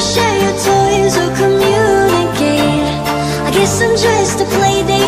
share your toys or communicate. I guess I'm just a playdate